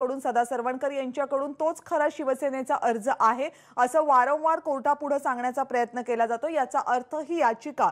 कडून सदा सरवणकर यांच्याकडून तोच खरा शिवसेनेचा अर्ज आहे असं वारंवार कोर्टापुढे सांगण्याचा प्रयत्न केला जातो. याचा अर्थ ही याचिका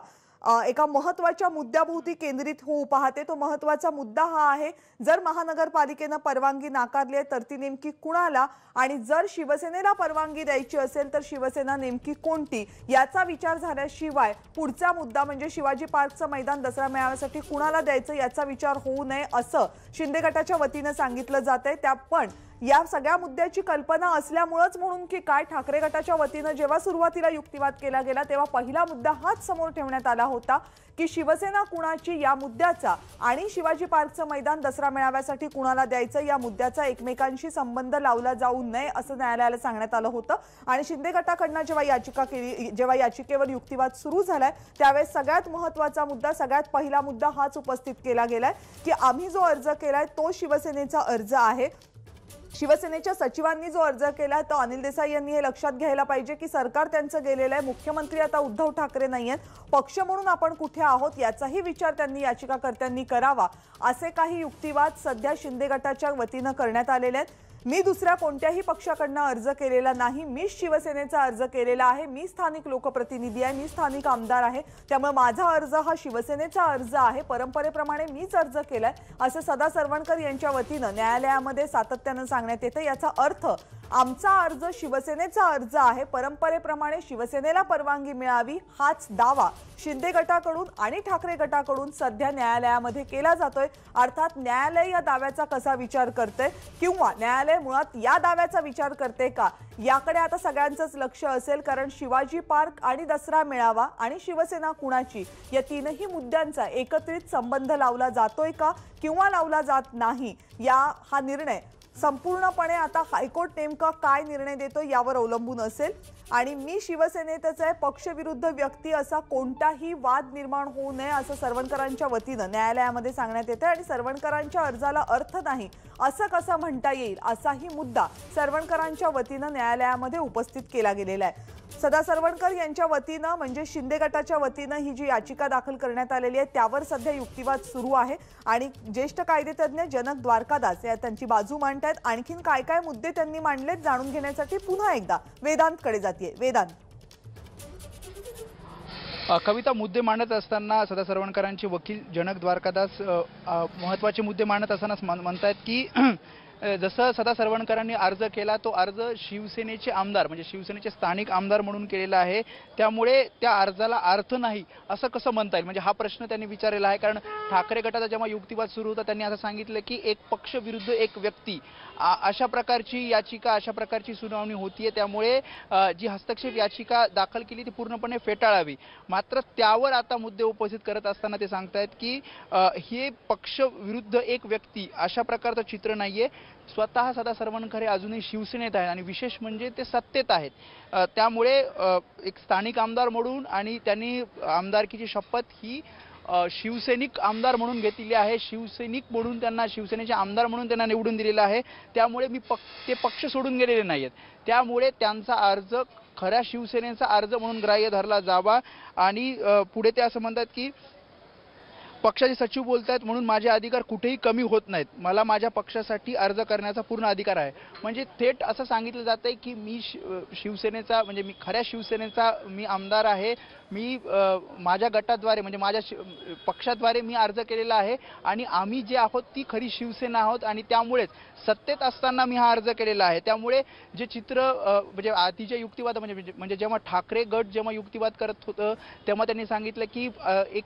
एका महत्त्वाच्या मुद्द्याभोवती केंद्रित होऊ पाहते. तो महत्त्वाचा मुद्दा हा आहे जर महानगरपालिकेनं परवानगी नाकारली आहे तर ती नेमकी कुणाला आणि जर शिवसेनेला परवानगी द्यायची असेल तर शिवसेना नेमकी कोणती? याचा विचार झाल्याशिवाय पुढचा मुद्दा म्हणजे शिवाजी पार्कचं मैदान दसरा मेळाव्यासाठी कुणाला द्यायचं याचा विचार होऊ नये असं शिंदे गटाच्या वतीनं सांगितलं जात आहे त्या पण या सगळ्या मुद्द्याची कल्पना असल्यामुळंच म्हणून की काय ठाकरे गटाच्या वतीनं जेव्हा सुरुवातीला युक्तिवाद केला गेला तेव्हा पहिला मुद्दा हाच समोर ठेवण्यात आला होता की शिवसेना कुणाची या मुद्द्याचा आणि शिवाजी पार्कचं मैदान दसरा मेळाव्यासाठी कुणाला द्यायचं या मुद्द्याचा एकमेकांशी संबंध लावला जाऊ नये असं न्यायालयाला सांगण्यात आलं होतं. आणि शिंदे गटाकडनं जेव्हा याचिका केली जेव्हा याचिकेवर युक्तिवाद सुरू झालाय त्यावेळेस सगळ्यात महत्त्वाचा मुद्दा सगळ्यात पहिला मुद्दा हाच उपस्थित केला गेलाय की आम्ही जो अर्ज केलाय तो शिवसेनेचा अर्ज आहे. शिवसेनेच्या सचिवांनी जो अर्ज केला तो अनिल देसाई यांनी हे लक्षात घ्यायला पाहिजे की सरकार त्यांचं गेलेलं आहे. मुख्यमंत्री आता उद्धव ठाकरे नाही आहेत. पक्ष म्हणून आपण कुठे आहोत याचाही विचार त्यांनी याचिकाकर्त्यांनी करावा. असे काही युक्तिवाद सध्या शिंदे गटाच्या वतीनं करण्यात आलेले आहेत. मी दुसऱ्या कोणत्याही पक्षाकडनं अर्ज केलेला नाही. मी शिवसेनेचा अर्ज केलेला आहे. मी स्थानिक लोकप्रतिनिधी आहे. मी स्थानिक आमदार आहे. त्यामुळे माझा अर्ज हा शिवसेनेचा अर्ज आहे. परंपरेप्रमाणे मीच अर्ज केलाय. असं सदा सरवणकर यांच्या वतीनं न्यायालयामध्ये सातत्यानं सांगण्यात येतं. याचा अर्थ आमचा अर्ज शिवसेनेचा अर्ज आहे. परंपरेप्रमाणे शिवसेनेला परवानगी मिळावी हाच दावा शिंदे गटाकडून आणि ठाकरे गटाकडून सध्या न्यायालयामध्ये केला जातोय. अर्थात न्यायालय या दाव्याचा कसा विचार करते किंवा न्यायालय मुळात या दाव्याचा विचार करते का? याकडे आता सगळ्यांचंच लक्ष असेल कारण शिवाजी पार्क आणि दसरा मेळावा आणि शिवसेना कुणाची? या तीनही मुद्द्यांचा एकत्रित संबंध लावला जातोय का किंवा लावला जात नाही? या हा निर्णय संपूर्णपणे आता हायकोर्ट नेमका काय निर्णय देतो यावर अवलंबून असेल. आणि मी शिवसेनेतच आहे पक्षविरुद्ध व्यक्ती असा कोणताही वाद निर्माण होऊ नये असं सरवणकरांच्या वतीनं न्यायालयामध्ये सांगण्यात येतं आणि सरवणकरांच्या अर्जाला अर्थ नाही असं कसं म्हणता येईल असाही मुद्दा सरवणकरांच्या वतीनं न्यायालयामध्ये उपस्थित केला गेलेला आहे. सदा सरवणकर यांच्या वतीनं म्हणजे शिंदे गटाच्या वतीनं ही जी याचिका दाखल करण्यात आलेली आहे त्यावर सध्या युक्तिवाद सुरू आहे. आणि ज्येष्ठ कायदेतज्ञ जनक द्वारकादास या त्यांची बाजू मांडतायत. आणखीन काय काय मुद्दे त्यांनी मांडलेत जाणून घेण्यासाठी पुन्हा एकदा वेदांतकडे जाते वेदांत. कविता मुद्दे मांडत असताना सदा सरवणकरांचे वकील जनक द्वारकादास महत्त्वाचे महत्त्वाचे मुद्दे मांडत असताना म्हणतायत की जसं सदा सरवणकरांनी अर्ज केला तो अर्ज शिवसेनेचे आमदार म्हणजे शिवसेनेचे स्थानिक आमदार म्हणून केलेला आहे. त्यामुळे त्या अर्जाला अर्थ नाही असं कसं म्हणता येईल? म्हणजे हा प्रश्न त्यांनी विचारलेला आहे. कारण ठाकरे गटाचा जेव्हा युक्तिवाद सुरू होता त्यांनी असं सांगितलं की एक पक्ष विरुद्ध एक व्यक्ती. आ- अशा प्रकारची याचिका अशा प्रकारची सुनावणी होतीये. त्यामुळे जी हस्तक्षेप याचिका दाखल केली ती पूर्णपणे फेटाळावी. मात्र त्यावर आता मुद्दे उपस्थित करत असताना ते सांगतायत की हे पक्ष विरुद्ध एक व्यक्ती अशा प्रकारचं चित्र नाहीये. स्वतः सदा सरवणखरे अजूनही शिवसेनेत आहेत आणि विशेष म्हणजे ते सत्तेत आहेत. त्यामुळे एक स्थानिक आमदार म्हणून आणि त्यांनी आमदारकीची शपथ ही शिवसैनिक आमदार म्हणून घेतलेली आहे. शिवसैनिक म्हणून त्यांना शिवसेनेचे आमदार म्हणून त्यांना निवडून दिलेलं आहे. त्यामुळे मी पक ते पक्ष सोडून गेलेले नाही आहेत त्यामुळे त्यांचा अर्ज खऱ्या शिवसेनेचा अर्ज म्हणून ग्राह्य धरला जावा आणि पुढे ते असं म्हणतात की पक्षाचे सचिव बोलत आहेत म्हणून माझे अधिकार कुठेही कमी होत नाहीत. मला माझ्या पक्षासाठी अर्ज करण्याचा पूर्ण अधिकार आहे. म्हणजे थेट असं सांगितलं जात आहे की मी शि- शिवसेनेचा म्हणजे मी खऱ्या शिवसेनेचा मी आमदार आहे. मी माझ्या गटाद्वारे म्हणजे माझ्या शि- पक्षाद्वारे मी अर्ज केलेला आहे आणि आम्ही जे आहोत ती खरी शिवसेना आहोत आणि त्यामुळेच सत्तेत असताना मी हा अर्ज केलेला आहे. त्यामुळे जे चित्र म्हणजे आधीच्या युक्तिवाद म्हणजे म्हणजे- म्हणजे जेव्हा ठाकरे गट जेव्हा युक्तिवाद करत होतं तेव्हा त्यांनी सांगितलं की एक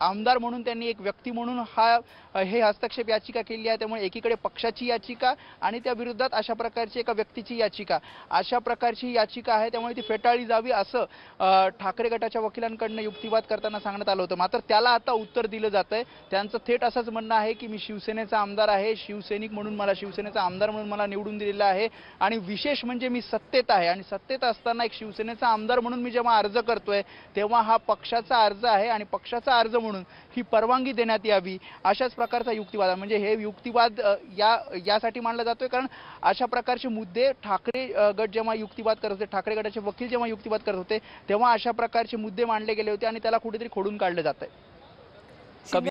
आमदार म्हणून त्यांनी एक व्यक्ती म्हणून हा हे हस्तक्षेप याचिका केली आहे. त्यामुळे एकीकडे पक्षाची याचिका आणि त्या विरोधात अशा प्रकारची एका व्यक्तीची याचिका. अशा प्रकारची याचिका आहे त्यामुळे ती फेटाळली जावी असं ठाकरे गटाच्या वकिलांकडनं युक्तिवाद करताना सांगण्यात आलं होतं. मात्र त्याला आता उत्तर दिलं जात आहे त्यांचं थेट असंच म्हणणं आहे की मी शिवसेनेचा आमदार आहे शिवसैनिक म्हणून मला शिवसेनेचा आमदार म्हणून मला निवडून दिलेला आहे. आणि विशेष म्हणजे मी सत्तेत आहे. आणि सत्तेत असताना एक शिवसेनेचा आमदार म्हणून मी जेव्हा अर्ज करतोय तेव्हा हा पक्षाचा अर्ज आहे. आणि पक्षाचा अर्ज म्हणून ही परवानगी देण्यात यावी अशाच प्रकारचा युक्तिवाद आहे. म्हणजे हे युक्तिवाद या यासाठी मांडला जातोय. कारण अशा प्रकारचे मुद्दे ठाकरे गट जेव्हा युक्तिवाद करत होते ठाकरे गटाचे वकील जेव्हा युक्तिवाद करत होते तेव्हा अशा प्रकारचे मुद्दे मांडले गेले होते आणि त्याला कुठेतरी खोडून काढले जात आहे